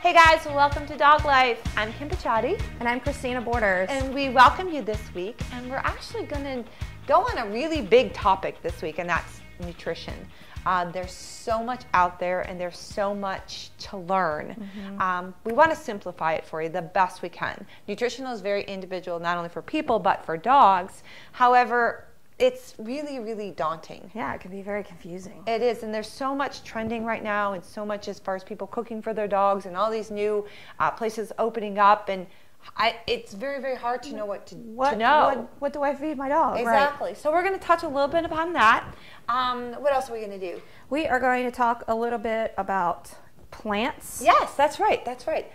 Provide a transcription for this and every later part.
Hey guys, welcome to Dog Life. I'm Kim Paciotti. And I'm Christina Borders. And we welcome you this week. And we're actually going to go on a really big topic this week, and that's nutrition. Uh, there's so much out there and there's so much to learn. Mm-hmm. Um, we want to simplify it for you the best we can. Nutritional is very individual, not only for people, but for dogs. However, it's really, really daunting. Yeah, it can be very confusing. It is, and there's so much trending right now, and so much as far as people cooking for their dogs, and all these new uh, places opening up, and I, it's very, very hard to know what to, what, to know. What, what, do I feed my dog? Exactly. Right. So we're going to touch a little bit upon that. Um, what else are we going to do? We are going to talk a little bit about plants. Yes, that's right. That's right.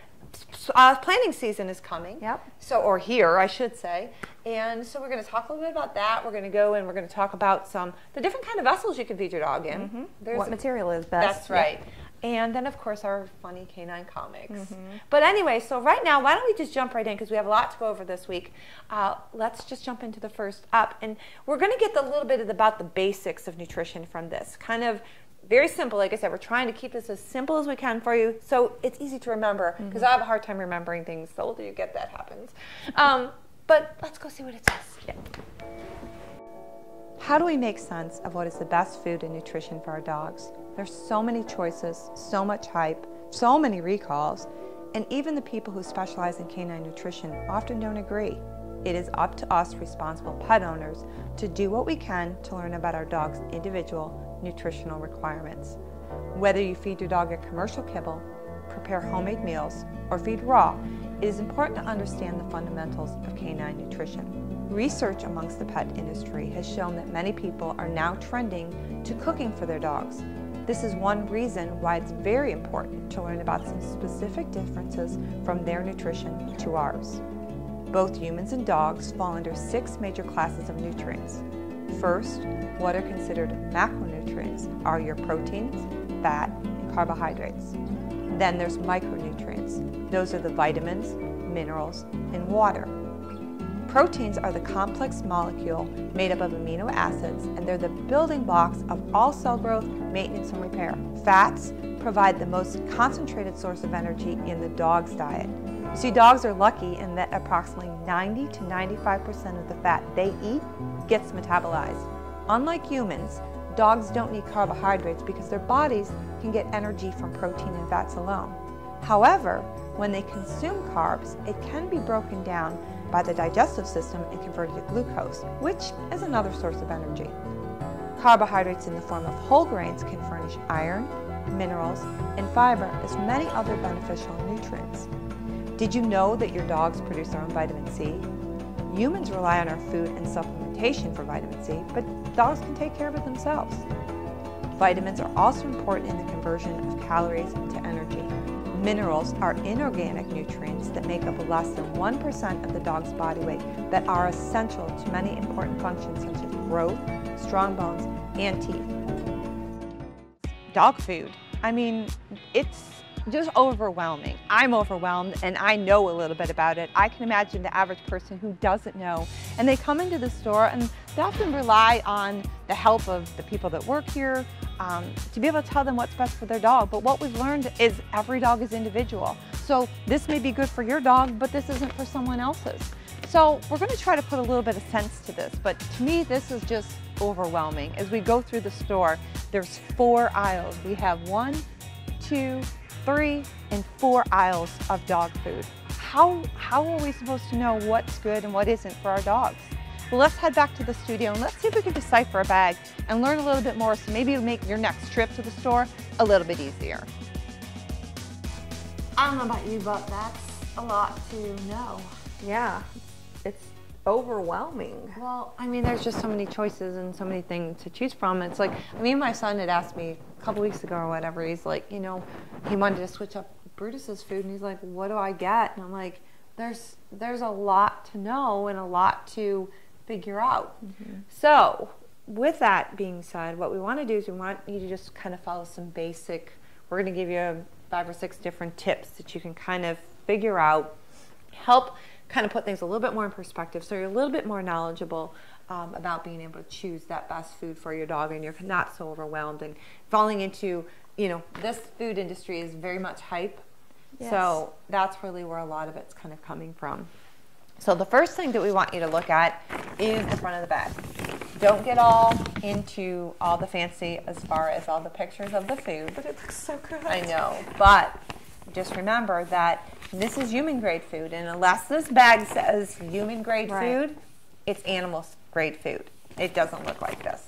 Uh, planting season is coming. Yep. So, or here, I should say. And so we're going to talk a little bit about that. We're going to go and we're going to talk about some the different kind of vessels you can feed your dog in. Mm-hmm. What material is best? That's right. And then, of course, our funny canine comics. Mm-hmm. But anyway, so right now, why don't we just jump right in because we have a lot to go over this week. Uh, let's just jump into the first up. And we're going to get a little bit about the basics of nutrition from this. Kind of very simple. Like I said, we're trying to keep this as simple as we can for you so it's easy to remember because mm-hmm. I have a hard time remembering things. The older you get, that happens. Um, but let's go see what it says. Yeah. How do we make sense of what is the best food and nutrition for our dogs? There's so many choices, so much hype, so many recalls, and even the people who specialize in canine nutrition often don't agree. It is up to us responsible pet owners to do what we can to learn about our dog's individual nutritional requirements. Whether you feed your dog a commercial kibble, prepare homemade meals, or feed raw, it is important to understand the fundamentals of canine nutrition. Research amongst the pet industry has shown that many people are now trending to cooking for their dogs this is one reason why it's very important to learn about some specific differences from their nutrition to ours. Both humans and dogs fall under six major classes of nutrients. First, what are considered macronutrients are your proteins, fat, and carbohydrates. Then there's micronutrients. Those are the vitamins, minerals, and water. Proteins are the complex molecule made up of amino acids, and they're the building blocks of all cell growth, maintenance, and repair. Fats provide the most concentrated source of energy in the dog's diet. See, dogs are lucky in that approximately 90 to 95% of the fat they eat gets metabolized. Unlike humans, dogs don't need carbohydrates because their bodies can get energy from protein and fats alone. However, when they consume carbs, it can be broken down by the digestive system and converted to glucose, which is another source of energy. Carbohydrates in the form of whole grains can furnish iron, minerals, and fiber, as many other beneficial nutrients. Did you know that your dogs produce their own vitamin C? Humans rely on our food and supplementation for vitamin C, but dogs can take care of it themselves. Vitamins are also important in the conversion of calories to energy. Minerals are inorganic nutrients that make up less than 1% of the dog's body weight that are essential to many important functions such as growth, strong bones, and teeth. Dog food. I mean, it's just overwhelming. I'm overwhelmed and I know a little bit about it. I can imagine the average person who doesn't know. And they come into the store and they often rely on the help of the people that work here um, to be able to tell them what's best for their dog. But what we've learned is every dog is individual. So this may be good for your dog, but this isn't for someone else's. So we're going to try to put a little bit of sense to this, but to me this is just overwhelming. As we go through the store, there's four aisles. We have one, two, three, and four aisles of dog food. How, how are we supposed to know what's good and what isn't for our dogs? Well, let's head back to the studio and let's see if we can decipher a bag and learn a little bit more so maybe it'll make your next trip to the store a little bit easier. I don't know about you, but that's a lot to know. Yeah, it's overwhelming. Well, I mean, there's just so many choices and so many things to choose from. It's like, I mean, my son had asked me a couple weeks ago or whatever, he's like, you know, he wanted to switch up Brutus's food, and he's like, what do I get? And I'm like, there's there's a lot to know and a lot to figure out. Mm-hmm. So, with that being said, what we want to do is we want you to just kind of follow some basic. We're going to give you five or six different tips that you can kind of figure out, help kind of put things a little bit more in perspective so you're a little bit more knowledgeable um, about being able to choose that best food for your dog and you're not so overwhelmed and falling into, you know, this food industry is very much hype Yes. So that's really where a lot of it's kind of coming from. So the first thing that we want you to look at is the front of the bag. Don't get all into all the fancy as far as all the pictures of the food. But it looks so good. I know, but just remember that this is human grade food, and unless this bag says human grade right. food, it's animal grade food. It doesn't look like this.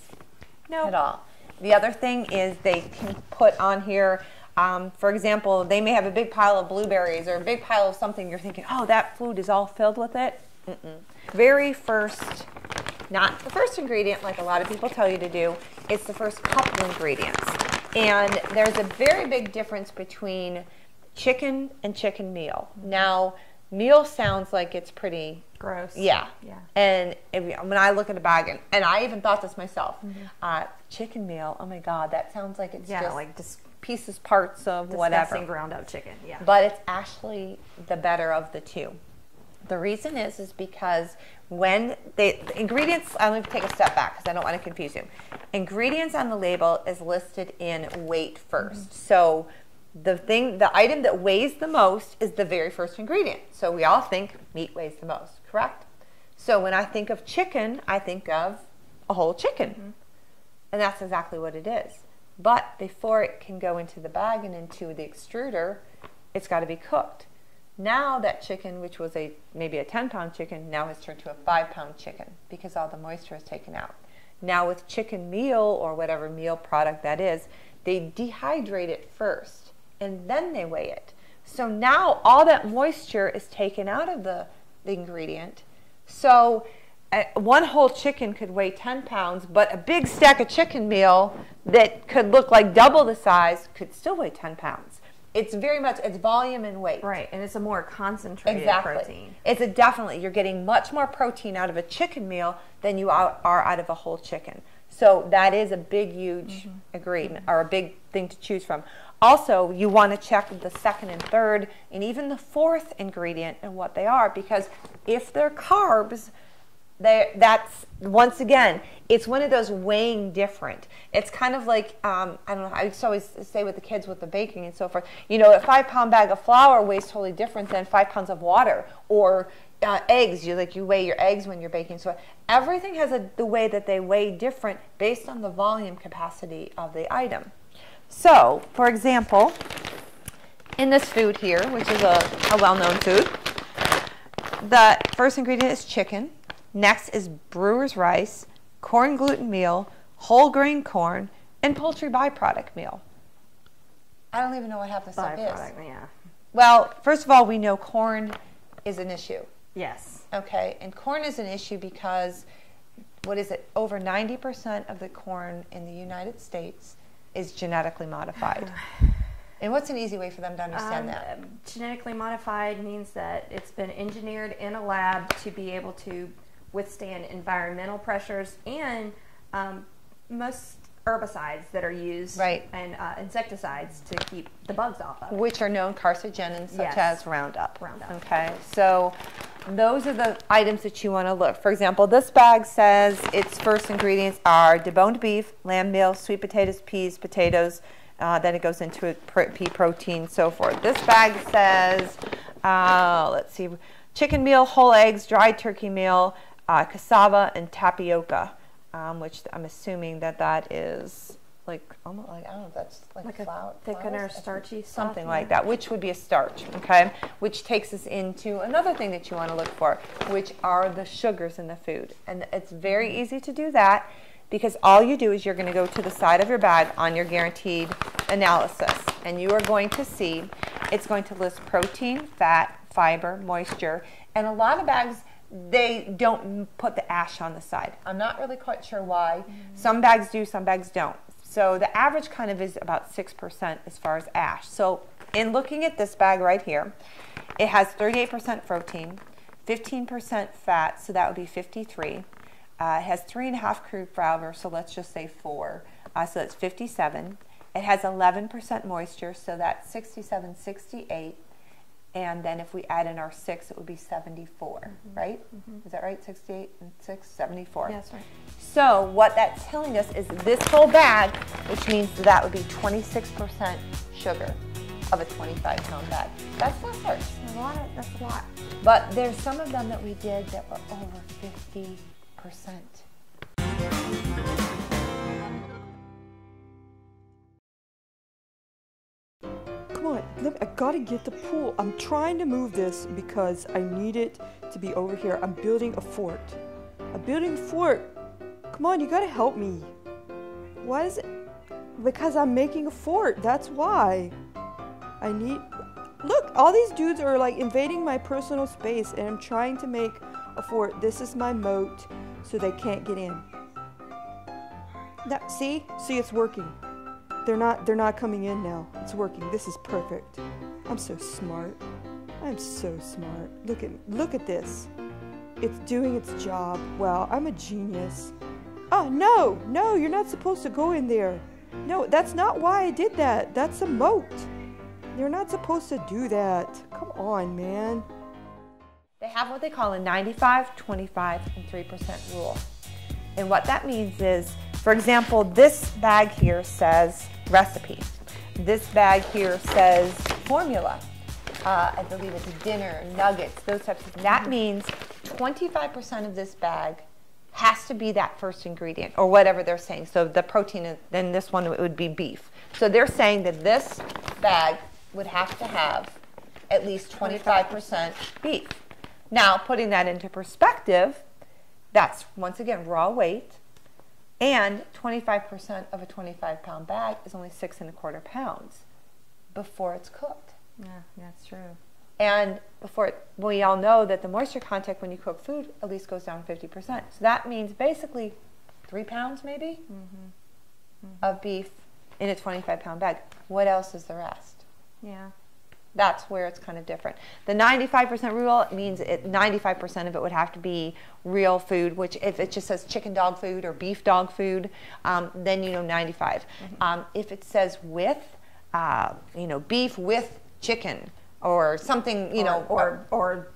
No. At all. The other thing is they can put on here, um, for example, they may have a big pile of blueberries or a big pile of something. You're thinking, oh, that food is all filled with it. Mm-mm. Very first, not the first ingredient like a lot of people tell you to do, it's the first couple ingredients. And there's a very big difference between chicken and chicken meal. Now, meal sounds like it's pretty gross. Yeah. Yeah. And if, when I look at a bag, and, and I even thought this myself, mm-hmm. uh, chicken meal. Oh my god, that sounds like it's yeah, just like just pieces, parts of whatever. ground up chicken. Yeah. But it's actually the better of the two. The reason is is because when they the ingredients, I'm going to take a step back because I don't want to confuse you. Ingredients on the label is listed in weight 1st mm-hmm. So the thing, the item that weighs the most is the very first ingredient. So we all think meat weighs the most, correct? So when I think of chicken, I think of a whole chicken. Mm-hmm. And that's exactly what it is. But before it can go into the bag and into the extruder, it's got to be cooked. Now that chicken, which was a maybe a 10 pound chicken, now has turned to a 5 pound chicken because all the moisture is taken out. Now with chicken meal or whatever meal product that is, they dehydrate it first and then they weigh it. So now all that moisture is taken out of the, the ingredient. So uh, one whole chicken could weigh 10 pounds, but a big stack of chicken meal that could look like double the size could still weigh 10 pounds. It's very much it's volume and weight. Right, and it's a more concentrated exactly. protein. It's a definitely you're getting much more protein out of a chicken meal than you are out of a whole chicken. So that is a big, huge mm-hmm. agreement or a big thing to choose from. Also, you want to check the second and third and even the fourth ingredient and what they are because if they're carbs, they, that's once again, it's one of those weighing different. It's kind of like um, I don't know. I used to always say with the kids with the baking and so forth. You know, a five pound bag of flour weighs totally different than five pounds of water or uh, eggs. You like you weigh your eggs when you're baking. So everything has a, the way that they weigh different based on the volume capacity of the item. So, for example, in this food here, which is a, a well-known food, the first ingredient is chicken. Next is brewer's rice, corn gluten meal, whole grain corn, and poultry byproduct meal. I don't even know what half the stuff is. Yeah. Well, first of all, we know corn is an issue. Yes. Okay, and corn is an issue because what is it? Over 90% of the corn in the United States is genetically modified. And what's an easy way for them to understand um, that? Genetically modified means that it's been engineered in a lab to be able to withstand environmental pressures and um, most herbicides that are used right. and uh, insecticides to keep the bugs off of. Which are known carcinogens such yes. as Roundup. Roundup. Okay, so those are the items that you want to look. For example, this bag says its first ingredients are deboned beef, lamb meal, sweet potatoes, peas, potatoes. Uh, then it goes into pea protein, so forth. This bag says, uh, let's see, chicken meal, whole eggs, dried turkey meal, uh, cassava, and tapioca, um, which I'm assuming that that is like almost like I don't know that's like, like flour, a thickener, starchy something stuff, like that, which would be a starch. Okay, which takes us into another thing that you want to look for, which are the sugars in the food, and it's very easy to do that because all you do is you're going to go to the side of your bag on your guaranteed analysis, and you are going to see it's going to list protein, fat, fiber, moisture, and a lot of bags they don't put the ash on the side. I'm not really quite sure why. Mm-hmm. Some bags do, some bags don't. So the average kind of is about 6% as far as ash. So in looking at this bag right here, it has 38% protein, 15% fat, so that would be 53. Uh, it has three and a half crude flour, so let's just say four. Uh, so that's 57. It has 11% moisture, so that's 67, 68. And then if we add in our six, it would be 74, mm-hmm. right? Mm-hmm. Is that right? 68 and six, 74. Yes, right. So what that's telling us is this whole bag, which means that that would be 26% sugar. of a 25 pound bag. That's not much. A lot. Of, that's a lot. But there's some of them that we did that were over 50 I gotta get the pool. I'm trying to move this because I need it to be over here. I'm building a fort. I'm building a fort. Come on, you gotta help me. Why is it? Because I'm making a fort. That's why. I need. Look, all these dudes are like invading my personal space, and I'm trying to make a fort. This is my moat, so they can't get in. That, see? See, it's working. They're not they're not coming in now. It's working. This is perfect. I'm so smart. I'm so smart. Look at look at this. It's doing its job. Wow, I'm a genius. Oh no, no, you're not supposed to go in there. No, that's not why I did that. That's a moat. You're not supposed to do that. Come on, man. They have what they call a 95, 25, and 3% rule. And what that means is, for example, this bag here says recipe. This bag here says formula. Uh, I believe it's dinner, nuggets, those types of things. That means 25% of this bag has to be that first ingredient or whatever they're saying. So the protein, then this one it would be beef. So they're saying that this bag would have to have at least 25% beef. Now, putting that into perspective, that's once again raw weight, and 25% of a 25 pound bag is only six and a quarter pounds before it's cooked. Yeah, that's true. And before it, we all know that the moisture content when you cook food at least goes down 50%. So that means basically three pounds maybe Mm-hmm. of beef in a 25 pound bag. What else is the rest? Yeah. That's where it's kind of different. The 95% rule means it 95% of it would have to be real food, which if it just says chicken dog food or beef dog food, um, then you know 95. Um, if it says with, uh, you know, beef with chicken or something, you know, or or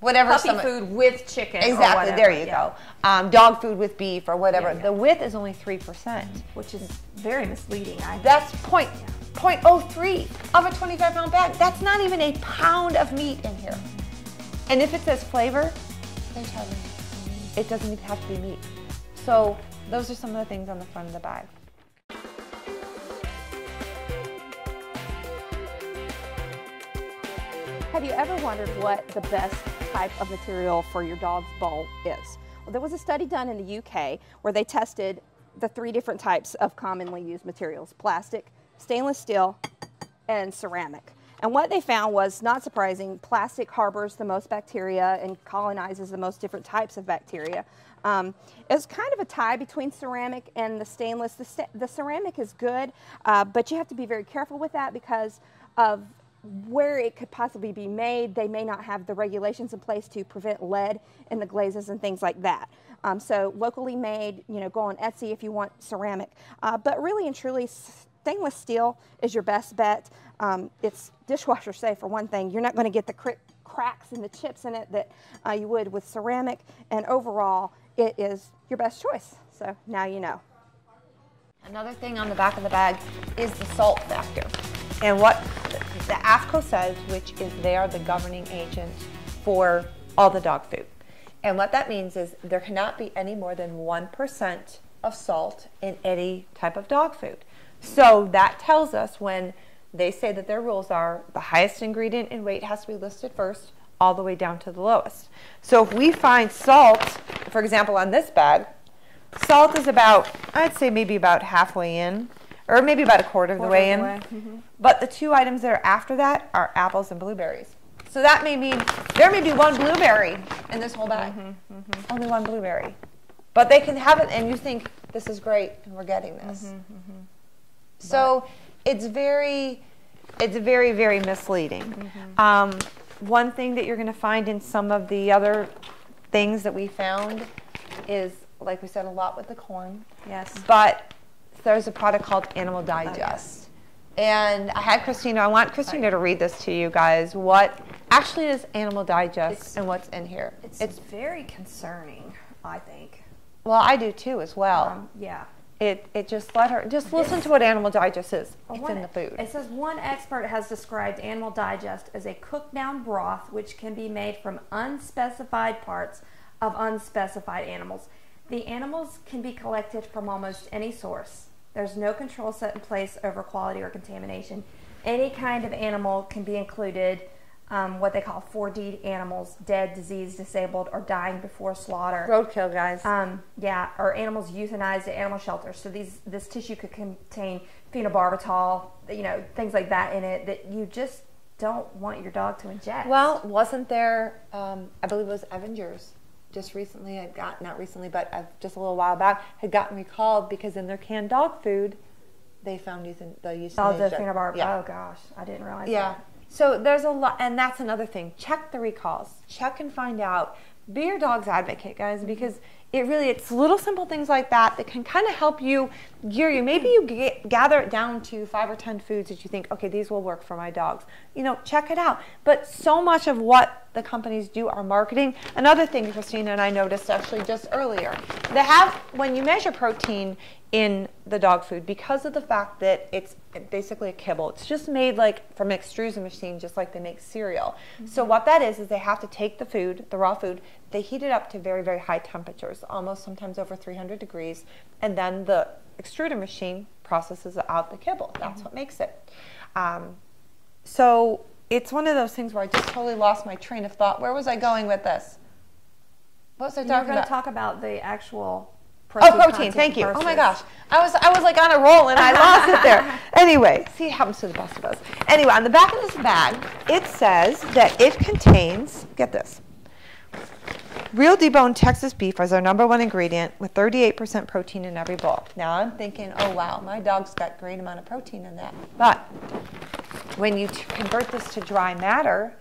whatever. puppy some- food with chicken. Exactly. There you yeah. go. Um, dog food with beef or whatever. Yeah, yeah. The with is only three percent. Which is very misleading. I That's point point oh three of a 25 pound bag. That's not even a pound of meat in here. And if it says flavor, it doesn't even have to be meat. So those are some of the things on the front of the bag. Have you ever wondered what the best type of material for your dog's bowl is? Well, there was a study done in the UK where they tested the three different types of commonly used materials plastic, stainless steel, and ceramic. And what they found was not surprising plastic harbors the most bacteria and colonizes the most different types of bacteria. Um, it's kind of a tie between ceramic and the stainless. The, the ceramic is good, uh, but you have to be very careful with that because of where it could possibly be made, they may not have the regulations in place to prevent lead in the glazes and things like that. Um, so locally made, you know, go on Etsy if you want ceramic. Uh, but really and truly, stainless steel is your best bet. Um, it's dishwasher safe for one thing. You're not going to get the cr- cracks and the chips in it that uh, you would with ceramic. And overall, it is your best choice. So now you know. Another thing on the back of the bag is the salt factor. And what the AAFCO says, which is they are the governing agent for all the dog food. And what that means is there cannot be any more than 1% of salt in any type of dog food. So that tells us when they say that their rules are the highest ingredient in weight has to be listed first, all the way down to the lowest. So if we find salt, for example, on this bag, Salt is about, I'd say maybe about halfway in, or maybe about a quarter of the way in. the way, mm-hmm. But the two items that are after that are apples and blueberries. So that may mean there may be one blueberry in this whole bag. Mm-hmm, Only one blueberry. But they can have it, and you think, this is great, and we're getting this. So it's very, it's very, very misleading. Mm-hmm. Um, one thing that you're going to find in some of the other things that we found is, like we said, a lot with the corn. Yes. But there's a product called Animal Digest. And I had Christina, I want Christina to read this to you guys. What actually is Animal Digest It's- and what's in here? It's, very concerning, I think. well, I do too as well. Um, yeah. It, it just let her, just listen to what Animal Digest is. It's One- in the food. It says one expert has described Animal Digest as a cooked down broth which can be made from unspecified parts of unspecified animals. The animals can be collected from almost any source. There's no control set in place over quality or contamination. Any kind of animal can be included, um, what they call 4D animals, dead, diseased, disabled, or dying before slaughter. Roadkill, guys. Um, yeah, or animals euthanized at animal shelters. So these this tissue could contain phenobarbital, you know, things like that in it that you just don't want your dog to inject. Well, wasn't there? Um, I believe it was Evanger's. Just recently, had got not recently, but just a little while back, had gotten recalled because in their canned dog food, they found euthan- the oh, the phenobarbital. Yeah. Oh gosh, I didn't realize. Yeah. that. So there's a lot, and that's another thing. Check the recalls. Check and find out. Be your dog's advocate, guys, mm-hmm. because it really it's little simple things like that that can kind of help you gear you. Maybe you mm-hmm. get, gather it down to five or ten foods that you think, okay, these will work for my dogs. You know, check it out. But so much of what the companies do are marketing. Another thing Christina and I noticed actually just earlier, they have when you measure protein in the dog food because of the fact that it's basically a kibble. It's just made like from an extrusion machine, just like they make cereal. So what that is is they have to take the food, the raw food, they heat it up to very very high temperatures, almost sometimes over 300 degrees, and then the extruder machine processes out the kibble. That's what makes it. Um, so it's one of those things where I just totally lost my train of thought. Where was I going with this? What was I talking You're talking going to about? talk about the actual. Oh, protein. Thank you. Oh my gosh, I was I was like on a roll and I lost it there. Anyway, see, it happens to the best of us. Anyway, on the back of this bag, it says that it contains. Get this. Real deboned Texas beef is our number one ingredient with 38% protein in every bowl. Now I'm thinking, oh wow, my dog's got great amount of protein in that. But when you t- convert this to dry matter,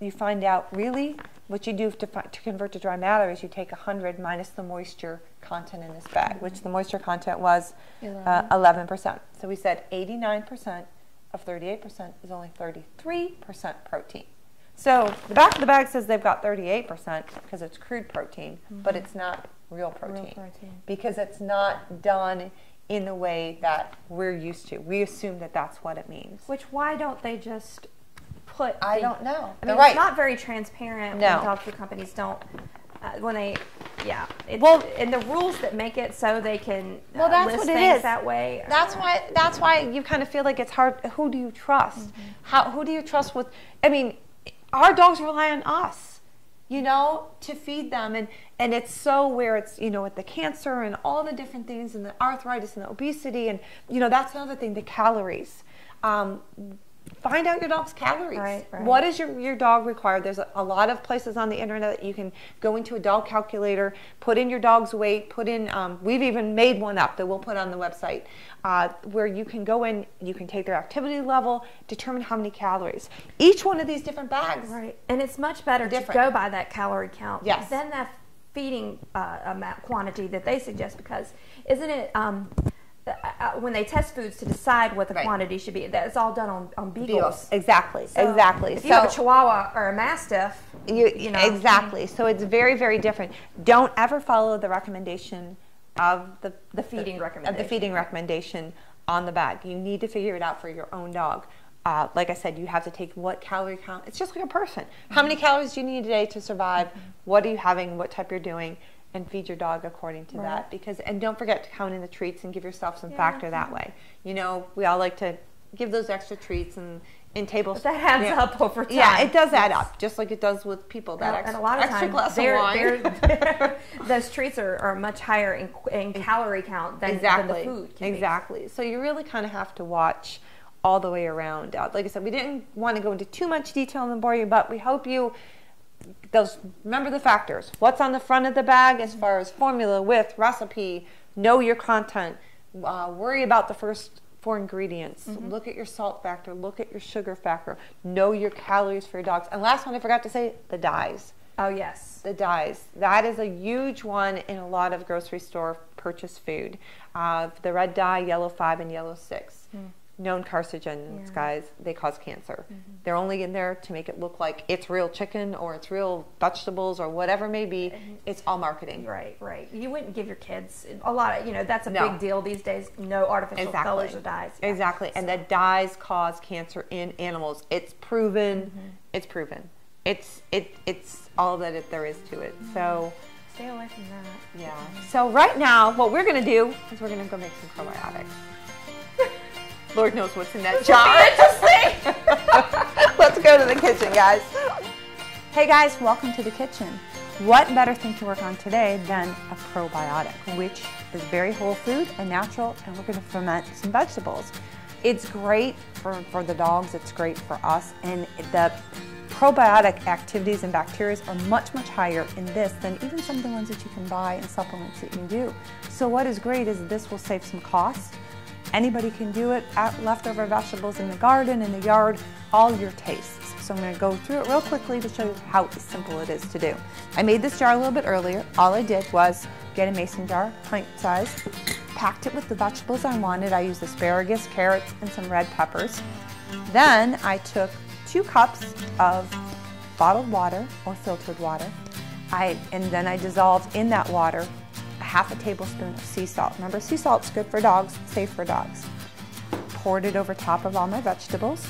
you find out really what you do to, to convert to dry matter is you take 100 minus the moisture content in this bag, which the moisture content was uh, 11%. So we said 89% of 38% is only 33% protein. So the back of the bag says they've got 38% because it's crude protein, but it's not real protein, protein. because it's not done in the way that we're used to. We assume that that's what it means. Which why don't they just put? I the- don't know. I They're mean, right. it's not very transparent. No. When dog food companies don't. Uh, when they, yeah, it's, Well- and the rules that make it so they can uh, Well, that's list what it things that way. That's uh, why. That's why you kind of feel like it's hard. Who do you trust? How? Who do you trust with? I mean, our dogs rely on us, you know, to feed them, and and it's so where it's you know with the cancer and all the different things and the arthritis and the obesity and you know that's another thing. The calories. Um, find out your dog's calories. Right, right. What does your, your dog require? There's a, a lot of places on the internet that you can go into a dog calculator, put in your dog's weight, put in, um, we've even made one up that we'll put on the website uh, where you can go in, you can take their activity level, determine how many calories. Each one of these different bags. Right, and it's much better Different. to go by that calorie count Yes. than that feeding uh, amount quantity that they suggest. Because isn't it um, when they test foods to decide what the Right. quantity should be? That's all done on, on beagles. Beagles. Exactly. So exactly. If you have a Chihuahua or a Mastiff, You, you know, exactly. So it's very, very different. Don't ever follow the recommendation of the The feeding recommendation Of the feeding recommendation on the bag. You need to figure it out for your own dog. Uh, like I said, you have to take what calorie count. It's just like a person. How Mm-hmm. many calories do you need today to survive? What are you having? What type you're doing? And feed your dog according to that. Because and don't forget to count in the treats and give yourself some factor that way. You know, we all like to give those extra treats and in tables. But that adds up over time. Yeah, it does add up, just like it does with people. That and, extra, and a lot of extra times, glass they're, of wine. they're- those treats are, are much higher in, in calorie count than, exactly. than the food. can be. exactly. So you really kind of have to watch all the way around. Uh, like I said, we didn't want to go into too much detail and bore you, but we hope you those remember the factors. What's on the front of the bag as far as formula, width, recipe. Know your content. Uh, worry about the first four ingredients. Look at your salt factor. Look at your sugar factor. Know your calories for your dogs. And last one, I forgot to say the dyes. Oh yes. The dyes. That is a huge one in a lot of grocery store purchase food. Uh, the red dye, yellow 5, and yellow 6. Known carcinogens, guys. They cause cancer. Mm-hmm. They're only in there to make it look like it's real chicken or it's real vegetables or whatever it may be. Mm-hmm. It's all marketing. Right, right. You wouldn't give your kids a lot of, you know, that's a No. big deal these days. No artificial Exactly. colors or dyes. Yeah. Exactly. And that dyes cause cancer in animals. It's proven. Mm-hmm. It's proven. It's it it's all that it, there is to it. Mm-hmm. So Stay away from that. yeah. So right now, what we're gonna do is we're gonna go make some probiotics. Lord knows what's in that jar. Let's go to the kitchen, guys. Hey guys, welcome to the kitchen. What better thing to work on today than a probiotic, which is very whole food and natural, and we're going to ferment some vegetables. It's great for, for the dogs, it's great for us, and the probiotic activities and bacteria are much, much higher in this than even some of the ones that you can buy and supplements that you can do. So what is great is this will save some cost. Anybody can do it. At leftover vegetables in the garden, in the yard, all your tastes. So I'm going to go through it real quickly to show you how simple it is to do. I made this jar a little bit earlier. All I did was get a mason jar, pint size, packed it with the vegetables I wanted. I used asparagus, carrots, and some red peppers. Then I took two cups of bottled water or filtered water. I and then I dissolved in that water half a tablespoon of sea salt. Remember, sea salt's good for dogs, safe for dogs. Poured it over top of all my vegetables.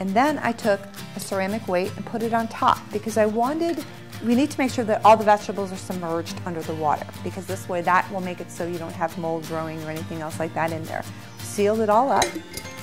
And then I took a ceramic weight and put it on top because I wanted, we need to make sure that all the vegetables are submerged under the water because this way that will make it so you don't have mold growing or anything else like that in there. Sealed it all up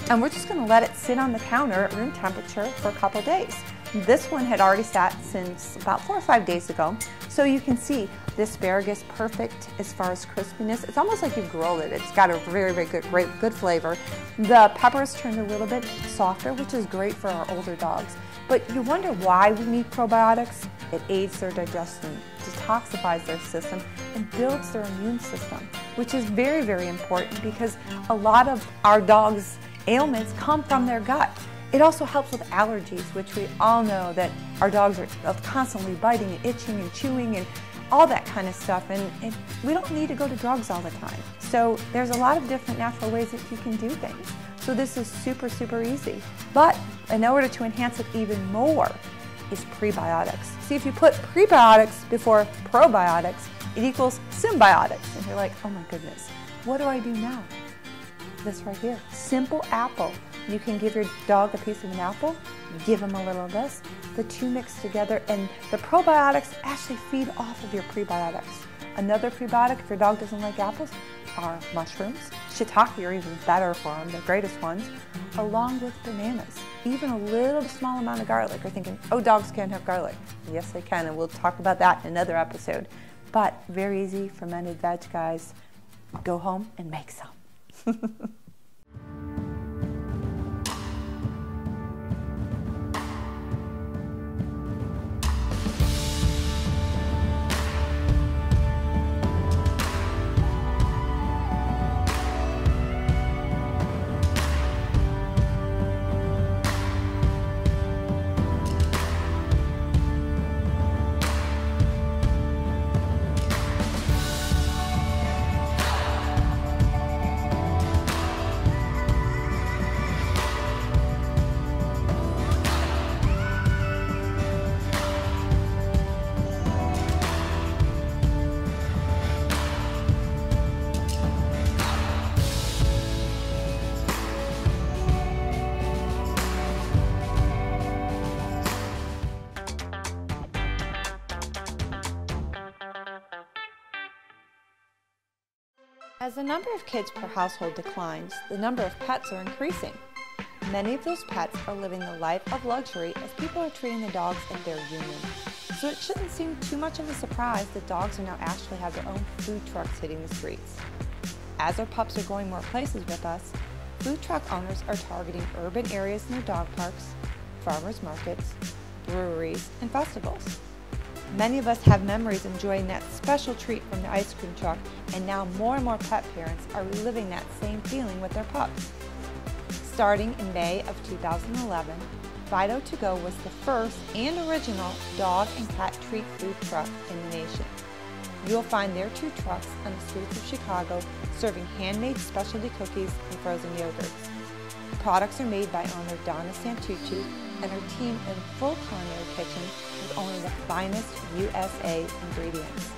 and we're just gonna let it sit on the counter at room temperature for a couple days. This one had already sat since about four or five days ago. So you can see the asparagus perfect as far as crispiness. It's almost like you grilled it. It's got a very, very good, great, good flavor. The peppers turned a little bit softer, which is great for our older dogs. But you wonder why we need probiotics? It aids their digestion, detoxifies their system, and builds their immune system, which is very, very important because a lot of our dogs' ailments come from their gut. It also helps with allergies, which we all know that our dogs are constantly biting and itching and chewing and all that kind of stuff. And, and we don't need to go to drugs all the time. So there's a lot of different natural ways that you can do things. So this is super, super easy. But in order to enhance it even more is prebiotics. See, if you put prebiotics before probiotics, it equals symbiotics. And you're like, oh my goodness, what do I do now? this right here. Simple apple. You can give your dog a piece of an apple, give him a little of this. The two mix together, and the probiotics actually feed off of your prebiotics. Another prebiotic, if your dog doesn't like apples, are mushrooms. Shiitake are even better for them, the greatest ones, along with bananas. Even a little small amount of garlic. You're thinking, oh, dogs can't have garlic. Yes, they can, and we'll talk about that in another episode. But very easy, fermented veg, guys. Go home and make some. As the number of kids per household declines, the number of pets are increasing. Many of those pets are living the life of luxury as people are treating the dogs as their union. So it shouldn't seem too much of a surprise that dogs are now actually have their own food trucks hitting the streets. As our pups are going more places with us, food truck owners are targeting urban areas near dog parks, farmers markets, breweries, and festivals. Many of us have memories enjoying that special treat from the ice cream truck, and now more and more pet parents are reliving that same feeling with their pups. Starting in May of 2011, Fido To Go was the first and original dog and cat treat food truck in the nation. You'll find their two trucks on the streets of Chicago serving handmade specialty cookies and frozen yogurts. Products are made by owner Donna Santucci and her team in full culinary kitchen with only the finest USA ingredients.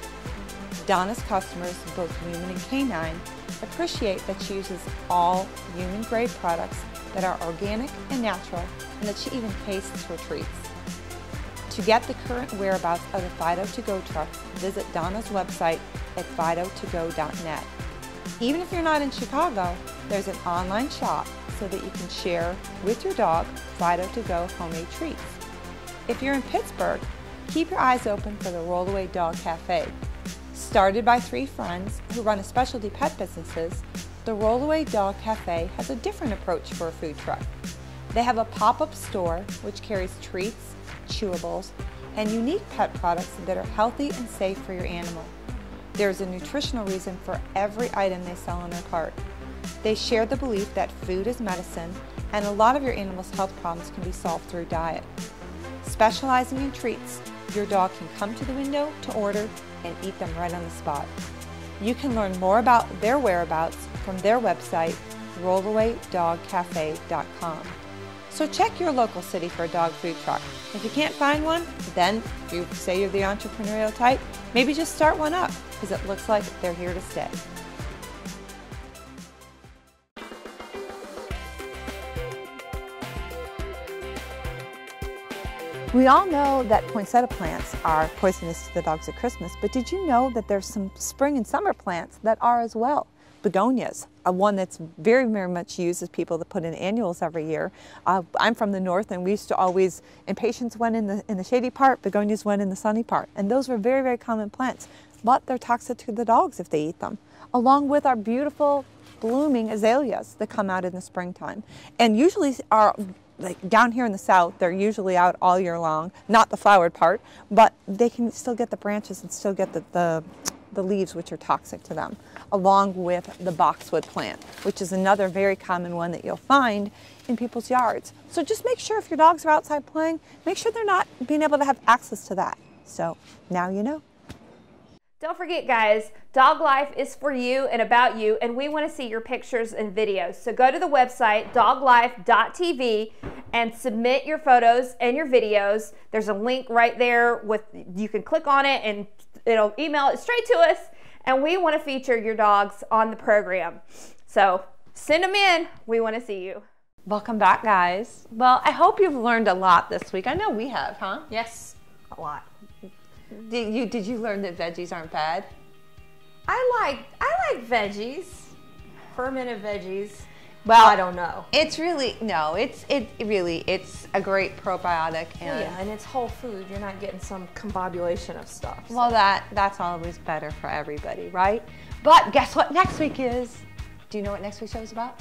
Donna's customers, both human and canine, appreciate that she uses all human grade products that are organic and natural and that she even tastes her treats. To get the current whereabouts of the Fido to Go truck, visit Donna's website at fido2go.net. Even if you're not in Chicago, there's an online shop so that you can share with your dog Fido to Go homemade treats. If you're in Pittsburgh, keep your eyes open for the Rollaway Dog Cafe. Started by three friends who run a specialty pet businesses, the Rollaway Dog Cafe has a different approach for a food truck. They have a pop-up store which carries treats, chewables, and unique pet products that are healthy and safe for your animal. There's a nutritional reason for every item they sell in their cart. They share the belief that food is medicine and a lot of your animal's health problems can be solved through diet. Specializing in treats, your dog can come to the window to order and eat them right on the spot. You can learn more about their whereabouts from their website, rollawaydogcafe.com. So check your local city for a dog food truck. If you can't find one, then if you say you're the entrepreneurial type, maybe just start one up because it looks like they're here to stay. We all know that poinsettia plants are poisonous to the dogs at Christmas, but did you know that there's some spring and summer plants that are as well? Begonias, a one that's very, very much used as people that put in annuals every year. Uh, I'm from the north and we used to always, impatiens went in the, in the shady part, begonias went in the sunny part. And those were very, very common plants, but they're toxic to the dogs if they eat them, along with our beautiful blooming azaleas that come out in the springtime. And usually are like down here in the south, they're usually out all year long, not the flowered part, but they can still get the branches and still get the, the, the leaves which are toxic to them, along with the boxwood plant, which is another very common one that you'll find in people's yards. So just make sure if your dogs are outside playing, make sure they're not being able to have access to that. So now you know. Don't forget, guys, Dog Life is for you and about you, and we want to see your pictures and videos. So go to the website, doglife.tv, and submit your photos and your videos. There's a link right there with you can click on it and it'll email it straight to us, and we want to feature your dogs on the program. So send them in. We want to see you. Welcome back, guys. Well, I hope you've learned a lot this week. I know we have, huh? Yes, a lot. Did you did you learn that veggies aren't bad? I like I like veggies, fermented veggies. Well, I don't know. It's really no. It's it really it's a great probiotic and yeah, and it's whole food. You're not getting some combobulation of stuff. so- well that that's always better for everybody, right? But guess what next week is? Do you know what next week's show is about?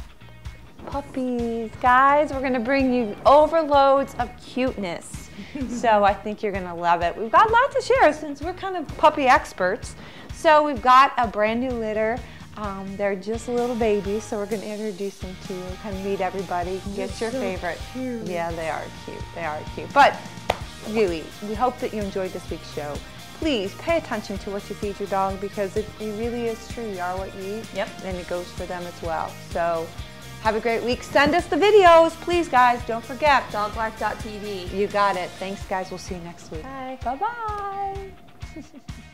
Puppies, guys. We're gonna bring you overloads of cuteness. so I think you're gonna love it. We've got a lot to share since we're kind of puppy experts. So we've got a brand new litter. Um, they're just little babies, so we're going to introduce them to you, kind of meet everybody, get your favorite. Yeah, they are cute. They are cute. But really, we hope that you enjoyed this week's show. Please pay attention to what you feed your dog because it, it really is true. You are what you eat. Yep. And it goes for them as well. So have a great week. Send us the videos, please, guys. Don't forget. Doglife.tv. You got it. Thanks, guys. We'll see you next week. Bye. Bye bye.